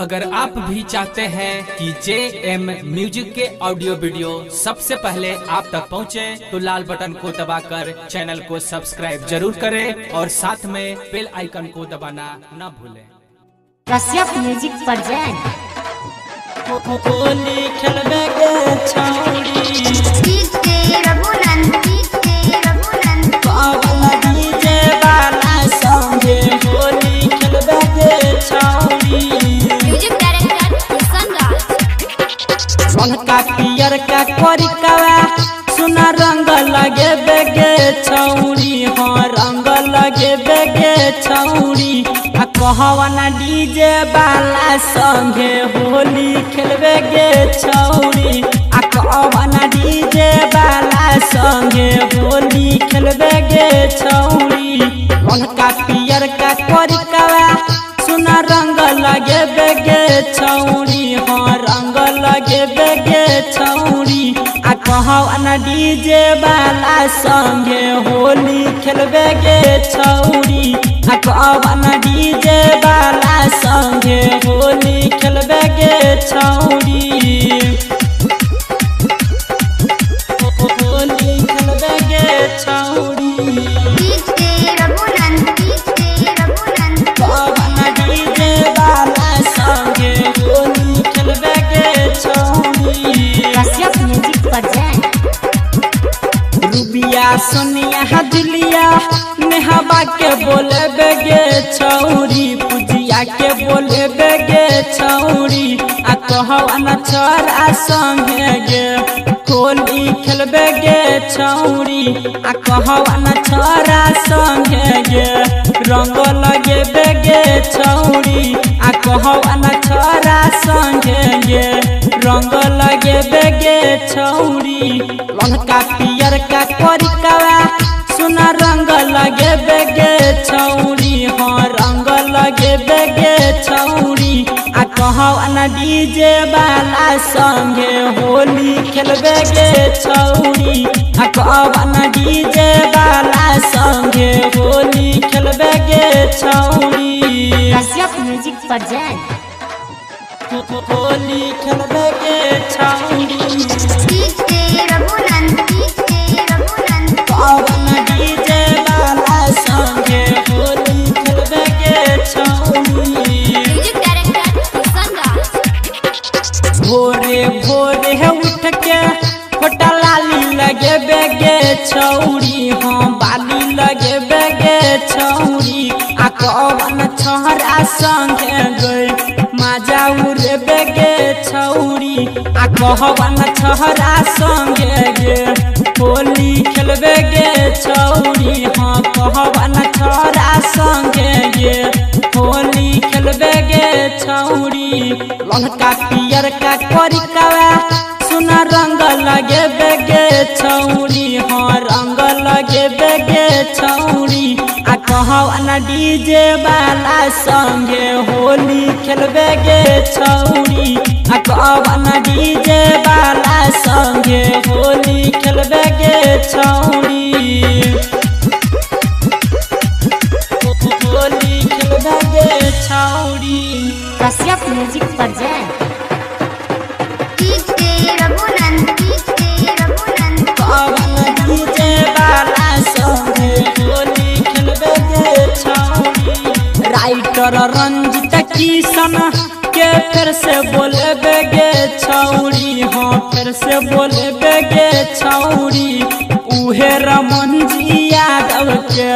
अगर आप भी चाहते हैं कि जे एम म्यूज़िक के ऑडियो वीडियो सबसे पहले आप तक पहुँचे, तो लाल बटन को दबाकर चैनल को सब्सक्राइब ज़रूर करें और साथ में बेल आइकन को दबाना न भूलें। कश्यप म्यूज़िक पर आ कहवाना डीजे वाला संगे होली खेलबे गे छौरी। आ कहवाना डीजे वाला संगे होली खेलबे गे छौरी। मनका पियर का कोरिकावा, सुना रंग लगे बेगे छौरी। हाँ रंग लगे बेगे छौरी। आ कहवाना डीजे वाला संगे होली खेलबे गे छौरी। आ कहवाना डीजे रूबिया सोनिया दिलिया नेहबा के बोले बेगे छौरी के बोले बेगे छौरी आ कहवाना छोरा संगे गे होली खेलबे गे छौरी, आ कहवाना छोरा संगे गे रंग लगे बेगे छौरी। आ कहवाना छोरा संगे गे रंग लगे बेगे छौरी। लंका पियर डीजे वाला संगे होली खेलबे के छौरी। कवन डीजे वाला संगे होली खेलबे गे छौरी। म्यूज़िक पर होली छौरी हाँ बाली लगे बेगे छौरी, आ कवन छोहरा संगे गई? माजा उड़े बेगे छौरी, आ कहवन छोहरा संगे गे होली खेलबे गे छौरी हाँ कहवन छोहरा संगे गे होली खेलबे गे छौरी, ललका पियर का कोरिकावा सुना रंग लगे बेगे छौरी। कहवाना डीजे वाला संगे होली खेलबे गे छौरी। आ कहवाना डीजे वाला संगे होली खेलबे गे छौरी। होली खेलबे गे छौरी। कश्यप म्यूज़िक राइटर रंजित किशन के फिर से बोले बेगे छौरी? हाँ फिर से बोले बेगे छौरी। उहे रमन जी यादव के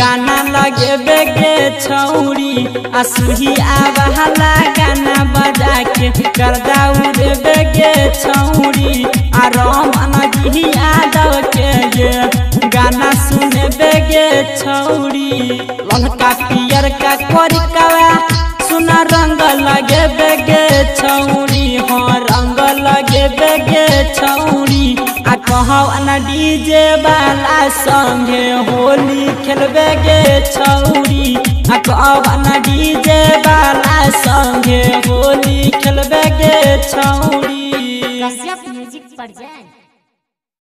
गाना लगे बेगे छौरी। असुही आवाला गाना बजा के गर्दा उड़े बेगे छौरी। आ रमन जी यादव के ये गाना सुने बेगे छौरी। ललका पियर का कोरिकावा सुना रंग लगे बेगे छौरी हाँ रंग लगे बेगे छौरी। आ कहवाना डीजे वाला संगे होली खेलबे गे छौरी। आ कहवाना डीजे वाला संगे होली खेलबे गे छौरी। Kashyap music present